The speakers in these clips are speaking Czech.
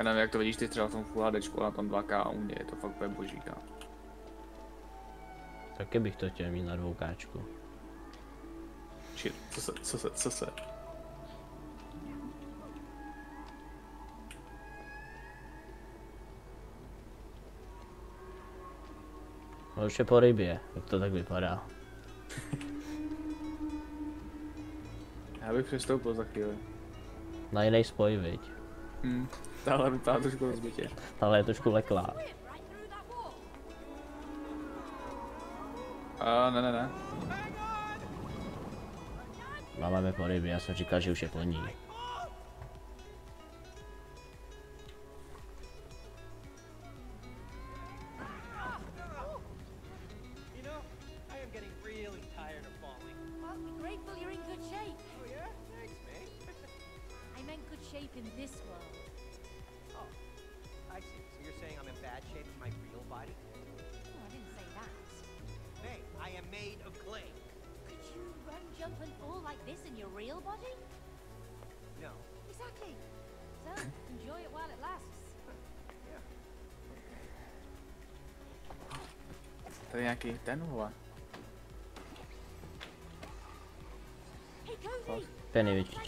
Já nevím, jak to vidíš ty třeba v tom Full HDčku, na tom 2K a u mě je to fakt úplně boží, kámo. Taky bych to chtěl mít na dvoukáčku. Shit, co se, co se, co se? No už je po rybě, jak to tak vypadá. Já bych přestoupil za chvíli. Na jiný spoj, viď? Hm, tahle vypadá trošku rozbitě. Ale je trošku leklá. A ne, ne, ne. Máme po já jsem říkal, že už je po ní.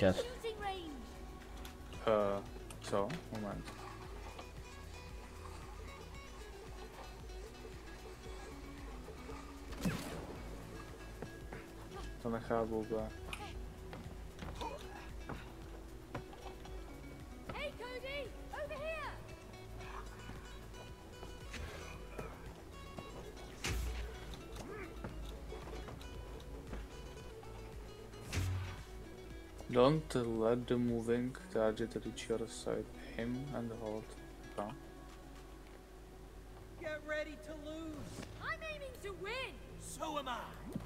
Ten největší Like čas. shooting range! Uh, co? Moment. To nechápu úplně. Hey, Don't let the moving target reach your side. Aim and hold. No. Get ready to lose. I'm aiming to win! So am I.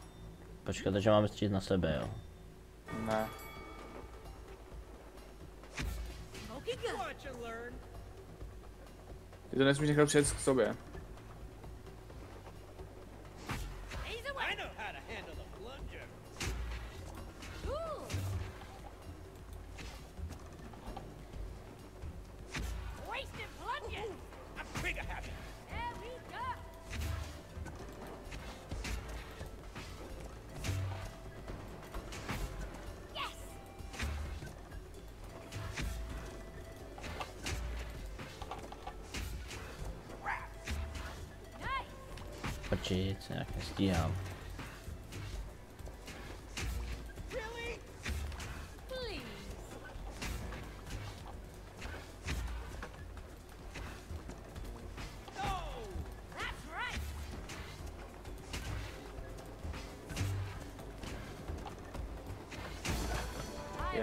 Počkat, takže máme střílet na sebe, jo. Ne. Ty to nesmíš nechat přijet k sobě.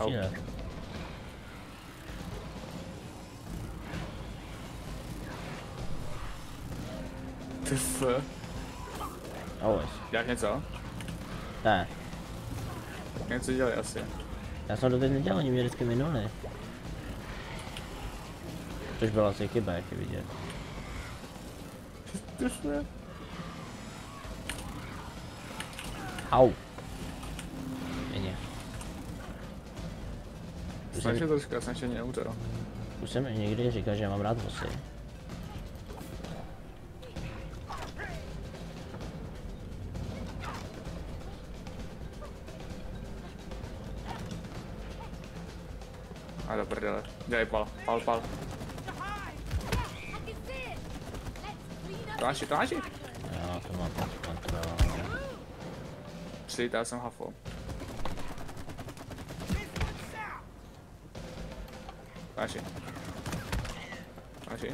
Já nemůžu střílet. Ty f. Always. Jak něco? Ne, Něco dělej asi. já jsem to teď nedělal, oni mě vždycky minuli. Což byla asi chyba, jak je vidět. Ty f. Au. Jsem, to trošku, snaž ani neumřel. už jsem někdy říkal, že mám rád vosy. A do prdele. Dělej pal, pal, pal. I can see it. Let's clean up. Tomáši, Tomáši. Jo, to mám pod kontrolou. Přijď, já jsem hafo. Achei. Achei.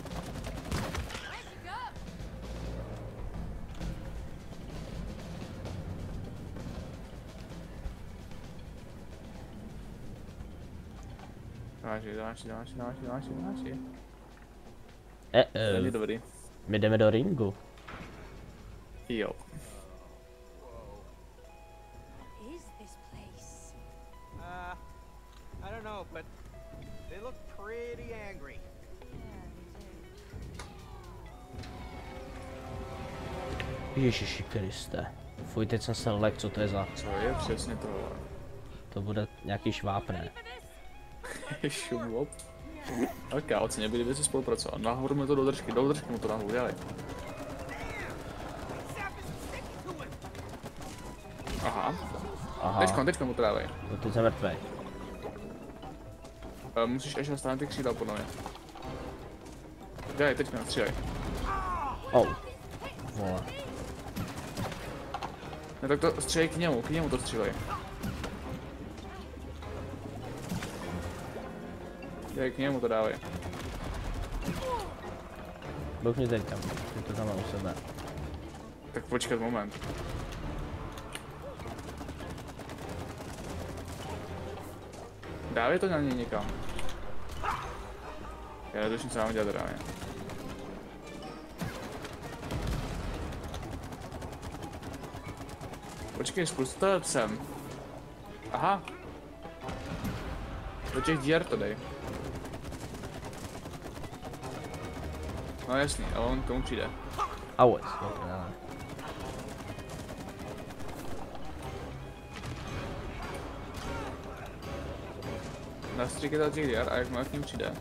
Achei, não achei, não achei, não achei, não achei, não achei. Uh -oh. Není dobrý. My jdeme do ringu. Jo. Ježiši Kriste. Fuj, teď jsem se lek, co to je za... Co je přesně tohle? To bude nějaký šváb, ne? Šumlop. Tak já oceně byli věci spolupracovat. Nahoru mi to do držky, do držky mu to nahoru, dělej. Aha, Aha, teďkon, teďkon mu to dávej. no teď jsem mrtvej. Uh, musíš ještě nastavit ty křídla podle mě. Dělej, teďkon, střílej. Oh. Vole. Ne, tak to střílej k němu, k němu to střílej. Dělej, k němu to dávej. Bouchni teďka, ty to tam u sebe. Tak počkat moment. Dávej to na něj někam. Já netuším, co mám dělat reálně. Počkej, zkus to sem. Aha. Do těch děr to dej. No jasný, ale on k tomu přijde. Auec, to ne. Nastříkej do těch děr a jakmile k ním přijde.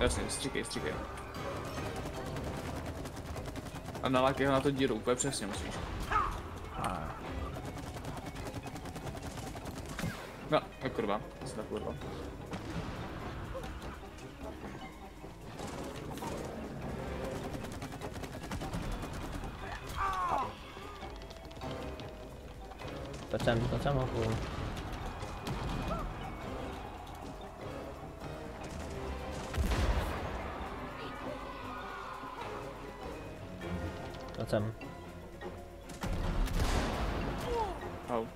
Jasně, stříkej, stříkej. A nalákej ho na to díru, úplně přesně musíš. No, no kurva, tak kurva. Pojď sem, pojď sem, sem. Au.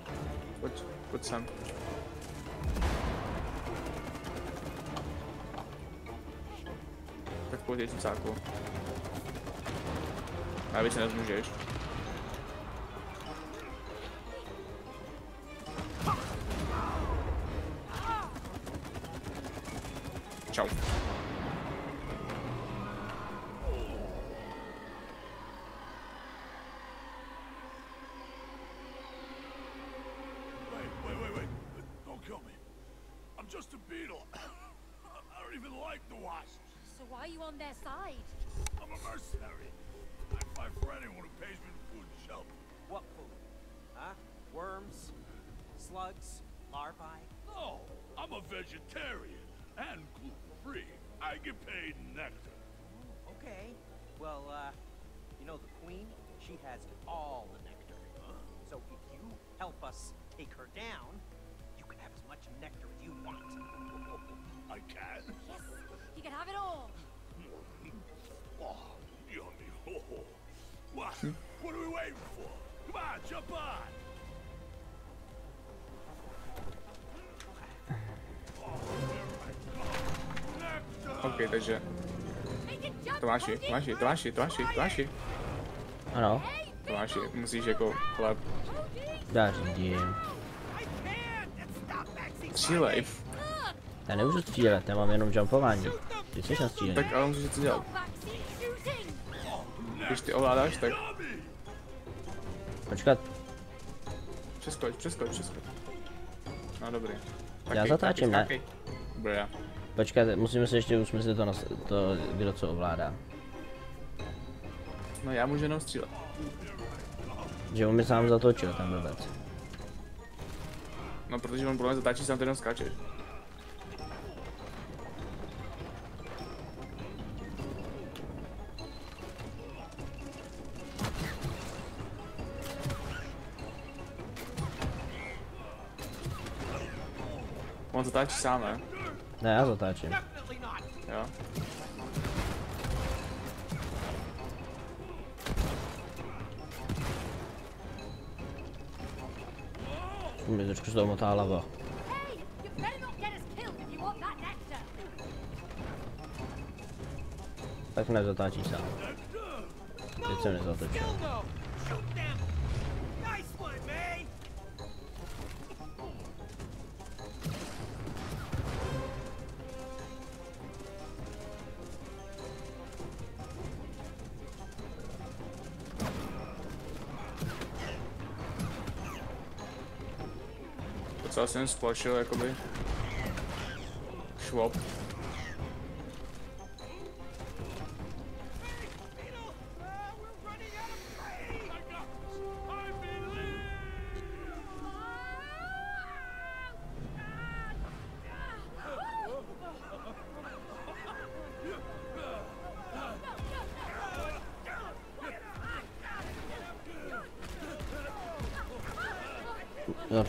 Pojď, pojď sem. Tak pojď, cucáku. Já víc nezmůžeš. Slugs? Larvae? No, I'm a vegetarian and gluten-free. I get paid in nectar. Okay. Well, uh, you know the queen? She has all the nectar. So if you help us take her down, you can have as much nectar as you want. I can. Yes, you can have it all. Oh, yummy. Oh, what? what are we waiting for? Come on, jump on. OK, takže. Tomáši, Tomáši, Tomáši, Tomáši, Tomáši, Ano, Tomáši, musíš jako chlap já řídím. Střílej. Já nemůžu střílet, já mám jenom jumpování. Ty jsi na střílení. Tak ale musíš něco dělat. Když ty ovládáš, tak Počkat, přeskoč, přeskoč, přeskoč. No dobrý. Já zatáčím, ne? skákej. Dobré. Počkat, musíme si ještě usmyslet to, to kdo co ovládá. No já můžu jenom střílet. Že on mi sám zatočil, ten blbec. No protože on podle mě zatáčí sám, ty jenom skáčeš. On zatáčí sám, ne? No, ja zataję cię. Ja. Będziesz krzyczał mota lawa. Tak na zataci sam. Chcemy zatoczyć. Docela jsem splašil, jakoby. Švop.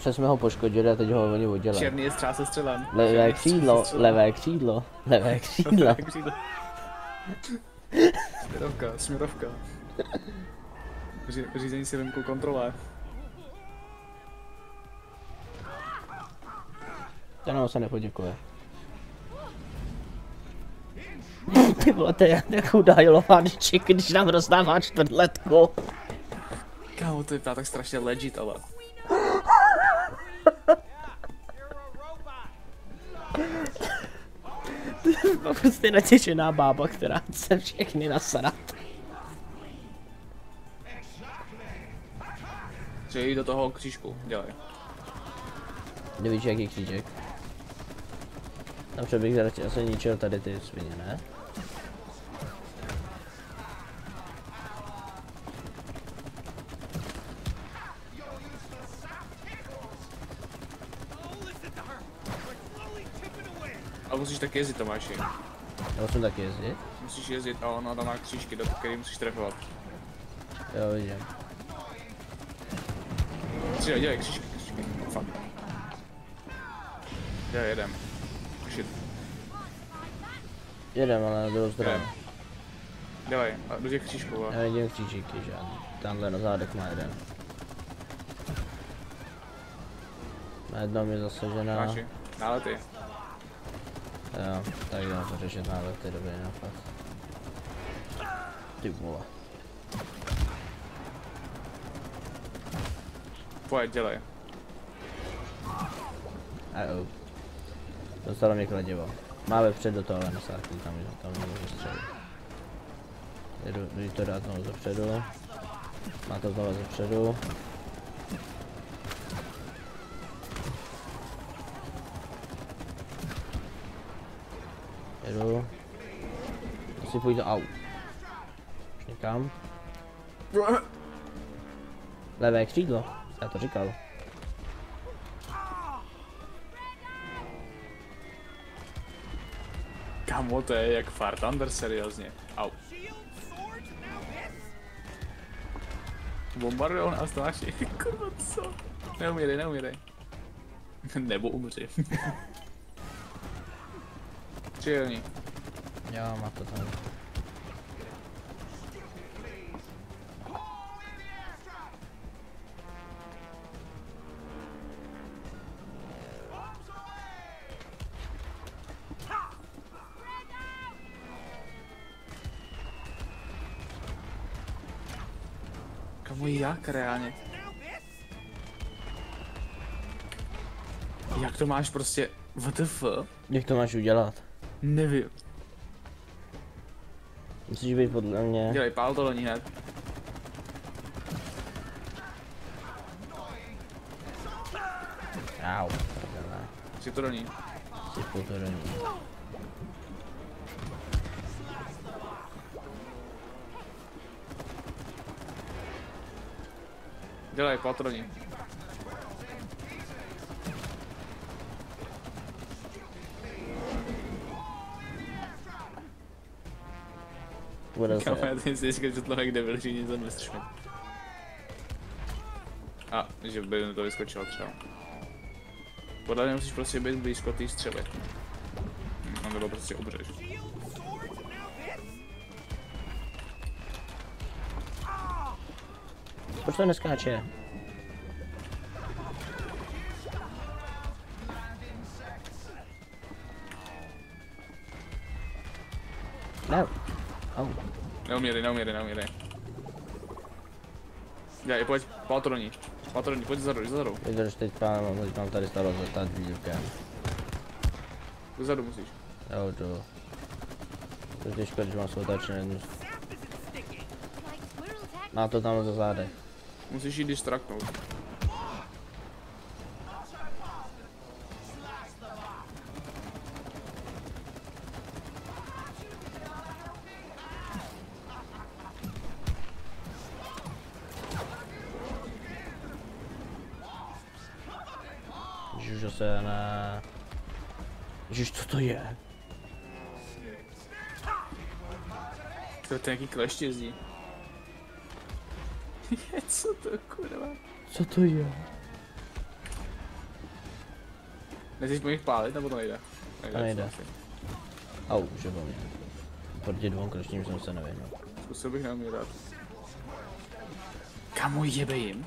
Přes jsme ho poškodili a teď ho oni udělají. Černý je střál se střelem. Levé je křídlo, levé křídlo, levé křídlo. Levé křídlo. Směrovka, směrovka. Ří, řízení si vymkl kontrole. Ten se nepoděkuje. Ty vole, to je jak chudá Jolovánček, když nám rozdává čtvrtletku. Kámo, to vypadá tak strašně legit, ale. Prostě natěšená bába, která chce všechny nasrat. Že jí do toho křížku, dělej. Nevíš, jaký křížek? Tam bych radši asi ničil tady ty svině, ne? Musíš taky jezdit, Tomáši. Já musím taky jezdit. Musíš jezdit a ona tam má křížky, do kterých musíš trefovat. Jo, vidím. Dělej, dělej, křížky, křížky. No, fuck. Dělej, jedem. Shit, Jedem, ale na druhou stranu. Dělej, a do těch křížků. Já vidím křížíky žádný. Tamhle na zádech má jeden. Na jednom je zasažená. Tomáši, nálety. Jo, tak jdeme to řešit nálety, dobrý nápad. Ty vole. Pojď, dělej. Uh-oh. Dostalo mě kladivo. Má vepředu to, ale nasádky tam, tam nemůžu střelit. Jdu, jdu to dát znovu zepředu. Má to znovu zepředu. Jedu. Asi půjdu, au. Už někam. Levé křídlo. Já to říkal. Kamo, to je jak Far Thunder, seriózně. Au. Bombardujou nás Tomáši. Kurva, co? Neumírej, neumírej. Nebo umři. Čilní. Jo, má to tam. Kamo, jak reálně? Jak to máš prostě WTF? Jak to máš udělat? Nevím. Musíš být podle mě. Dělej, pál to do ní hned. Au. prdele. Si to do ní. Sypu to do ní. Dělej, pál to do ní. Bude Kámo, já ten si říkal, že tohle jak debil, že něco nestršme. A, že by to vyskočilo třeba. Podle mě musíš prostě být blízko té střely. No nebo prostě obřeš. Proč to neskáče? No. Neumírej, neumírej, neumírej. Dělej, pojď, patroní. Patroní, pojď zezadu, zezadu. Vydrž, teď mám, teď mám tady starost za tady dílkem. Zezadu musíš. Jo, to. To je těžko, když mám svou tačně jednu. Má to tam za zádech. Musíš jít distraknout. To je nějaký klešť jezdí. Co to kurva? Co to je? Nechceš po nich pálit, nebo to nejde? To nejde. Au, už je po mně. Proti dvou klešním jsem se nevěnul. Zkusil bych neumírat. Kamu jebe jim?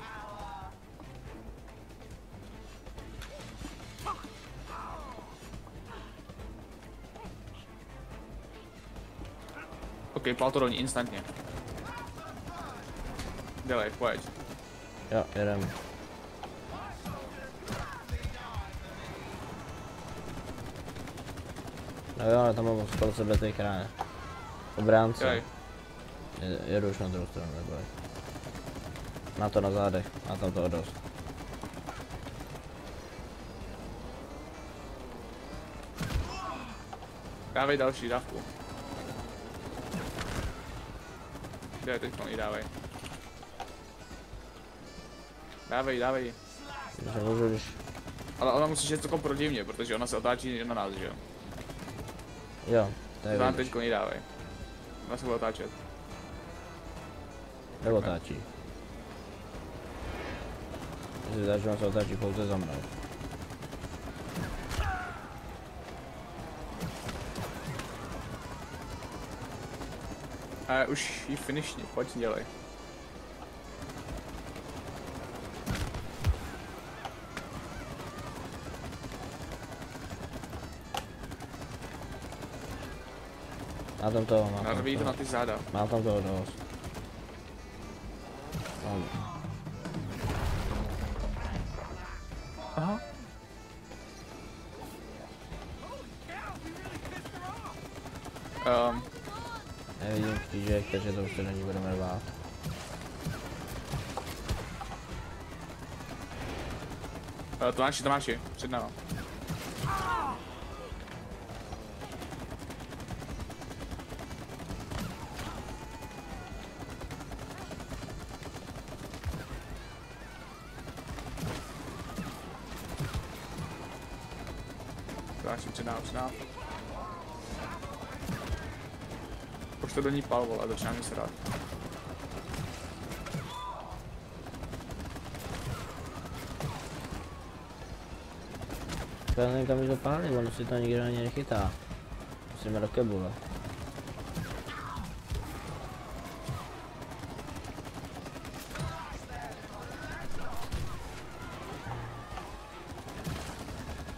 OK, pál to do ní instantně. Dělej, pojď. Jo, jedem. No jo, ale tam mám skoro sebe ty kráje. Obránce. Dělej. Je- Jedu už na druhou stranu, neboj. Má to na zádech, má tam toho dost. Dávej další dávku. Dělej, teď to dávej. Dávej, dávej. Když... Ale ona musí jít celkom proti mě, protože ona se otáčí na nás, že jo? Jo, to je Vám vidíš. teď koní dávej. Ona se bude otáčet. Nebo táčí. Jestli dáš, že on se otáčí pouze za mnou. A už jí finishni, pojď dělej. Má tam toho, má tam Narví to toho. na ty záda. Má tam toho dost. Uh, Tomáši, Tomáši, před náma. Tomáši, před náma, před náma. To do ní pal, vole, začíná mi se rád. Já nevím, kam už dopálí, on si to nikdo ani nechytá. Musíme do kebule.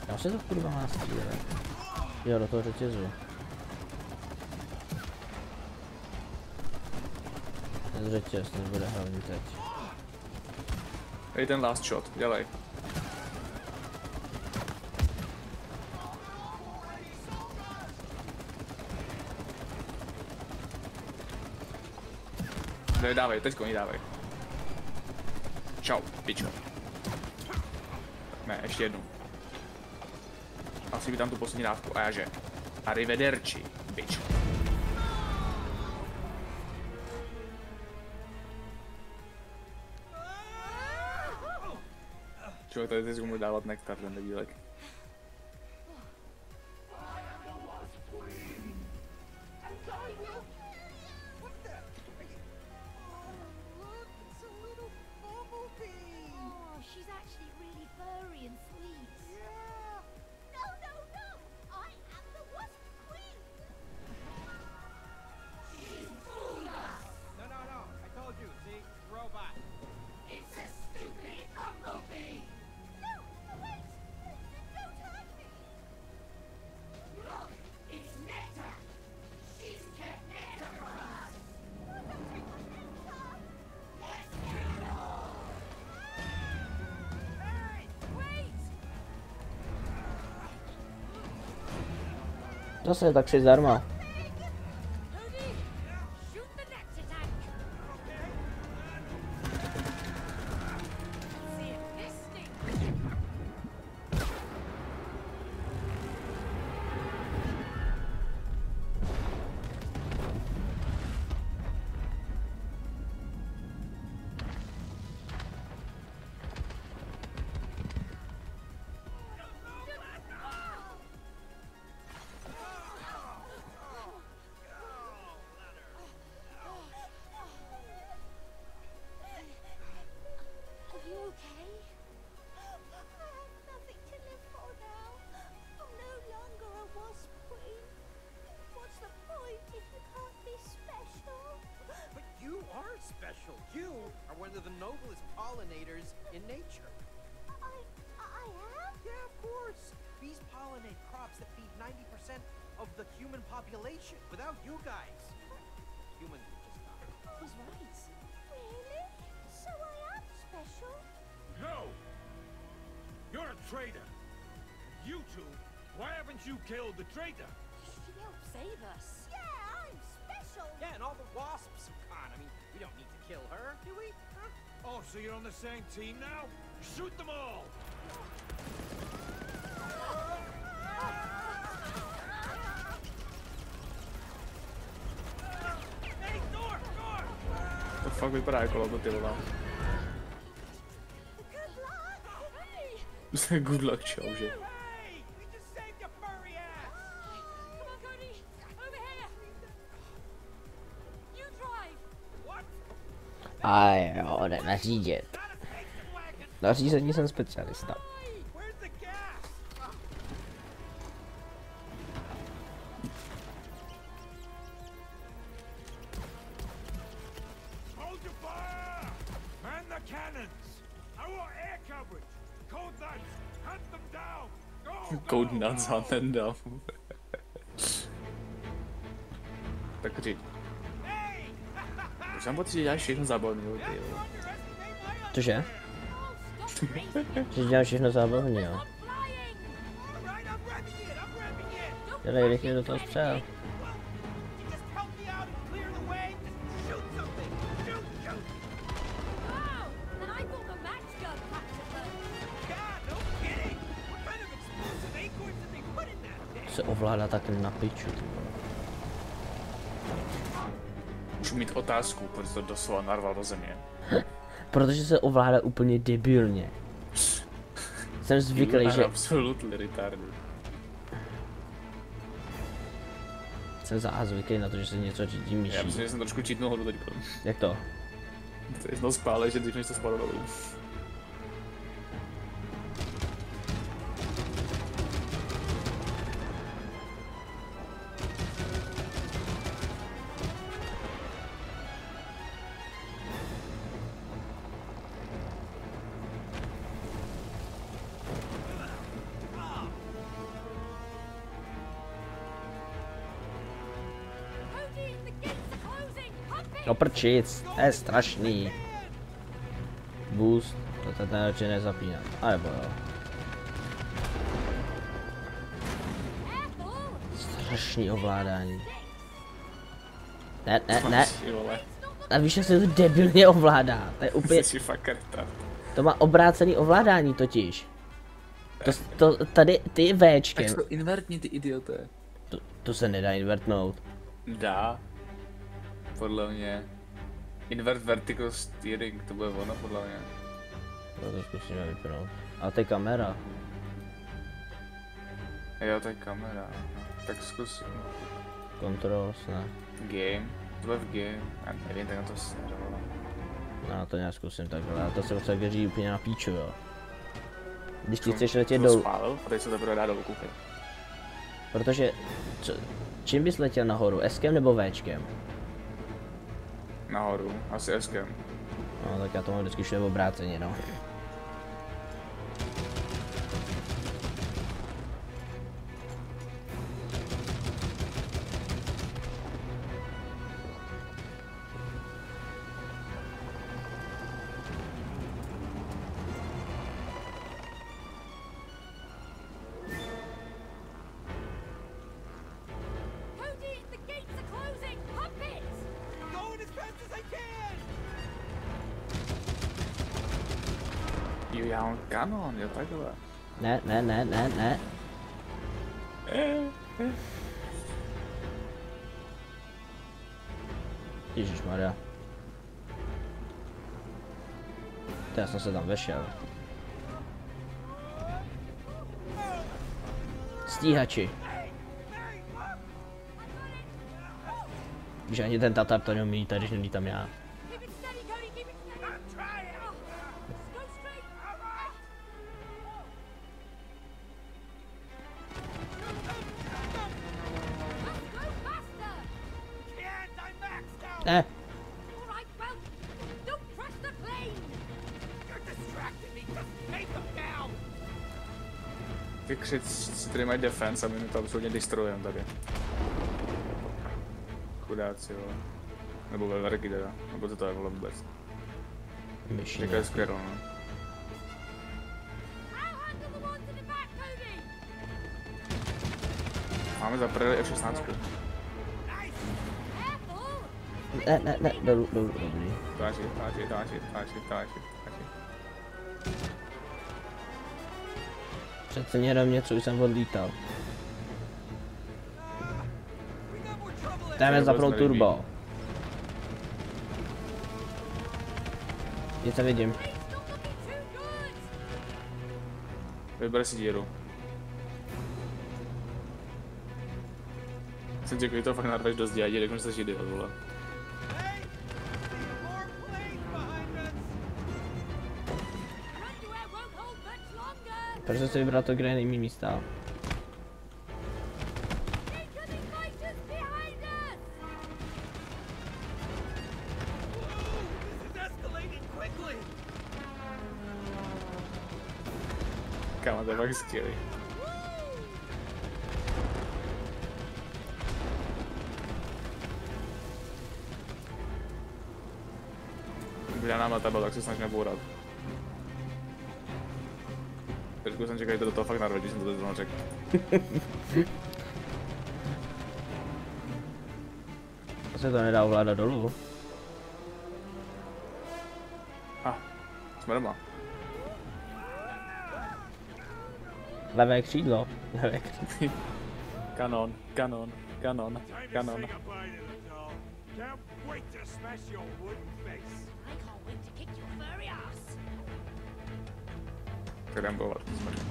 Já se to kurva má střílet. Jo, do toho řetězu. Ten řetěz, ten bude hlavní teď. Dej ten last shot, dělej. Dej, dávej, teď koní dávej. Čau, pičo. Ne, ještě jednu. Asi by tam tu poslední dávku, a já že. Arrivederci, bitch. Člověk tady teď může dávat nektar, ten debílek. Zase tak si zdarma. Cody, population. Without you guys, humans would just die. He's right. Really? So I am special? No! You're a traitor! You two, why haven't you killed the traitor? She helped save us. Yeah, I'm special. Yeah, and all the wasps who con. I mean, we don't need to kill her, do we? Huh? Oh, so you're on the same team now? Shoot them all! Fakt vypadá jako logo, ty vole. Good luck. Čau, že? A jo, jde nařídit. Na řízení jsem specialista. Golden Guns hunt down. Pecati. Possiamo consigliare Shino Zaboni, oddio. Tu c'è? Consigliamo Shino Zaboni, no? Lei è richiesto ciao. Ovládá tak na piču. Můžu mít otázku, proč to doslova narval do země. Protože se ovládá úplně debilně. Jsem zvyklý, že... are absolutely retarded. Jsem za zvyklý na to, že se něco řídí Já myší. myslím, že jsem trošku čítnul hodu teď. Jak to? To je znovu spále, že dřív než to spadlo dolů. No prčic, to je strašný. Boost, to se ten radši nezapínám. A nebo jo. Strašný ovládání. Ne, ne, ne. A víš, jak se to debilně ovládá. To je úplně, jsi fakt to má obrácený ovládání totiž. To, to tady, ty Včkem, to invertní, ty idioté. to, to se nedá invertnout. Dá. Podle mě. Invert vertical steering, to bude ono podle mě. No to zkusíme vypnout. A to je kamera. Jo, to je kamera. Tak zkus Controls, ne. game. To bude v game. Já nevím, tak na to se vole. No to nějak zkusím takhle, a to se prostě geří úplně na píču, jo. Když ty chceš letět to dolů, spálil a teď se teprve dá dolů koupit. protože, co, čím bys letěl nahoru, Skem nebo Včkem? Nahoru, asi Skem. No tak já to mám vždycky všude obráceně, no. Kanon, jo takhle. Ne, ne, ne, ne, ne. Ježíš Maria. Já jsem se tam vešel. Stíhači. Víš, ani ten Tatar to neumí lítat, když nelítám já. Down! Ty křic, si tady mají defense a my to absolutně destruujeme tady. Chudáci, vole. Nebo veverky teda. Nebo co to je, vole, vůbec. myši Říká je Squirrel, no. Máme za prdeli F16. Ne, ne, ne, dolů, dolů, dobrý. Táčit, táčit, táčit, táčit, táčit, táčit. Přece někdo něco už jsem odlítal. To zapnout turbo. Něco vidím. Vyber si díru. Jsem ti to fakt narveš do zdi a jde, se židy, vole. Proč jsi vybral to, kde je nejmí místa? Kámo, to je fakt skvělý. Já nám tabel, tak se snažíme bourat. Trošku jsem čekal, že to do toho fakt narve, když jsem to teď zrovna řekl. To se to nedá ovládat dolů. A, jsme doma. Levé křídlo. Levé křídlo. Kanon, kanon, kanon, kanon. Can't wait to smash your wooden face. I can't wait to kick your furry ass.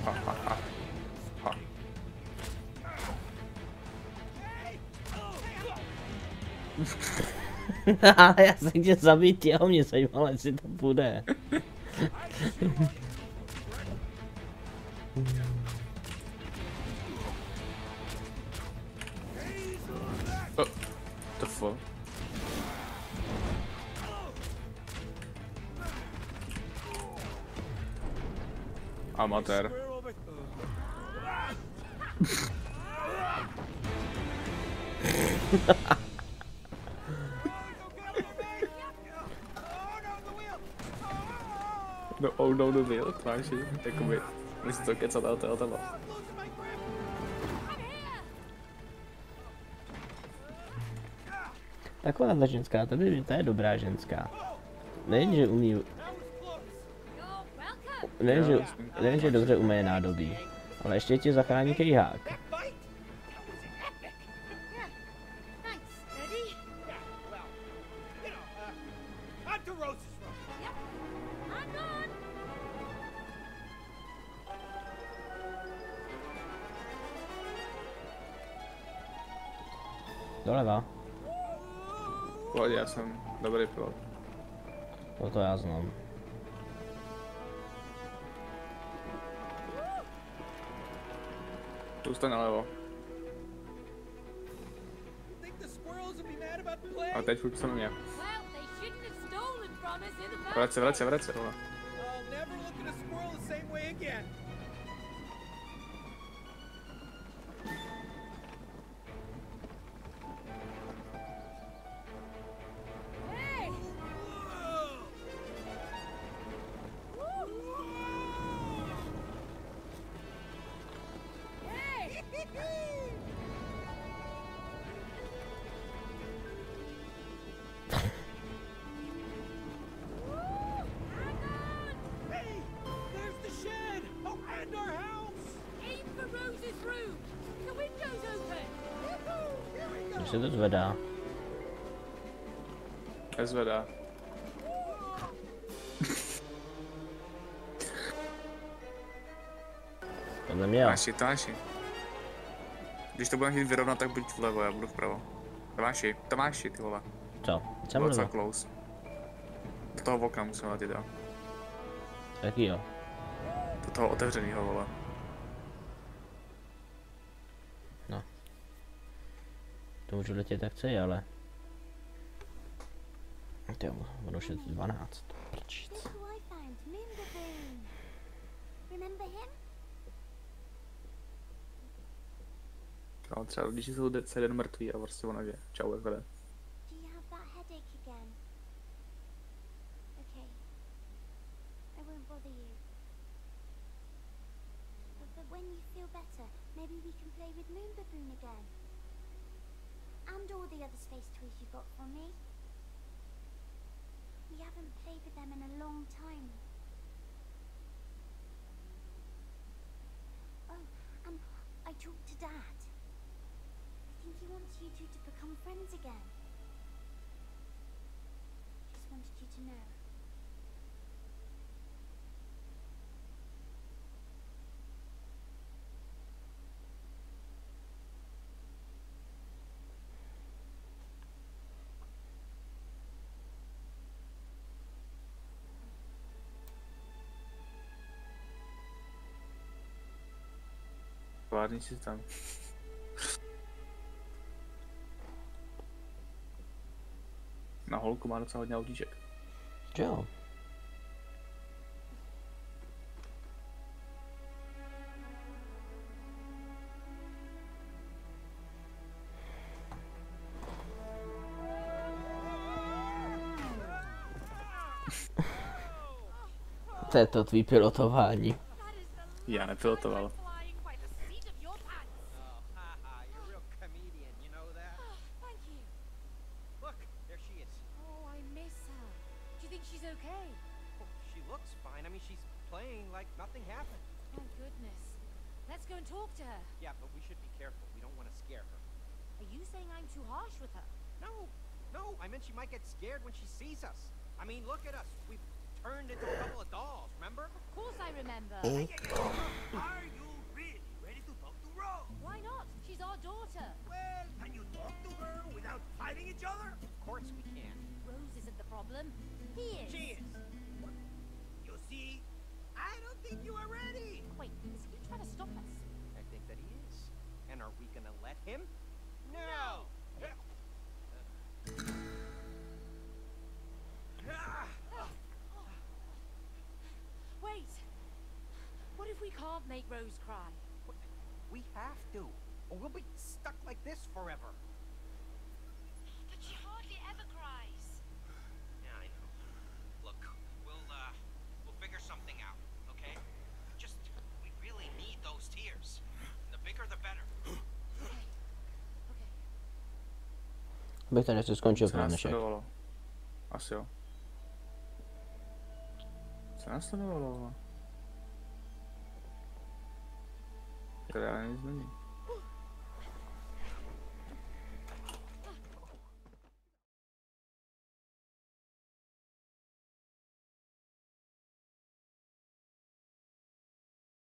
Ha, ha, ha. Ha. Ale já jsem tě zabít, jo, mě zajímalo, jestli to bude. tváří. Jakoby, myslím to kecat, ale to je teba. Taková ta ženská, to, by, to je dobrá ženská. Nejen, že umí, nejen, že, nejen, že dobře umeje nádobí, ale ještě ti zachrání kejhák. Pohodě, já jsem dobrý pilot. to to já znám. Zůstaň nalevo. About the play? A teď furt mě. In the first Vrať se, vrať se, vrať se, vole. Se to zvedá. Nezvedá. Podle mě jo. Tomáši, Tomáši. Když to budeme chtít vyrovnat, tak buď vlevo, já budu vpravo. Tomáši, Tomáši, ty vole. Co? Jsem Bylo close. Do toho okna musíme letět, jo. Jaký jo? Do toho otevřenýho, vole. Můžu letět jak chci, ale... Jo, budu šet 12. Prčic. No, třeba když jsou de- celý den mrtví a prostě ona že čau, jak Dad. I think he wants you two to become friends again. Just wanted you to know. Si tam. Na holku má docela hodně autíček. Jo? To je to tvý pilotování. Já nepilotoval. Can't make Rose cry? We have to, or we'll be stuck like this forever. But she hardly ever cries. Yeah, I know. Look, we'll uh, we'll figure something out, okay? Just we really need those tears. The bigger, the better. Okay. Bych to něco skončil Co pro dnešek. následovalo? Asi jo. Co následovalo? Teda nic není.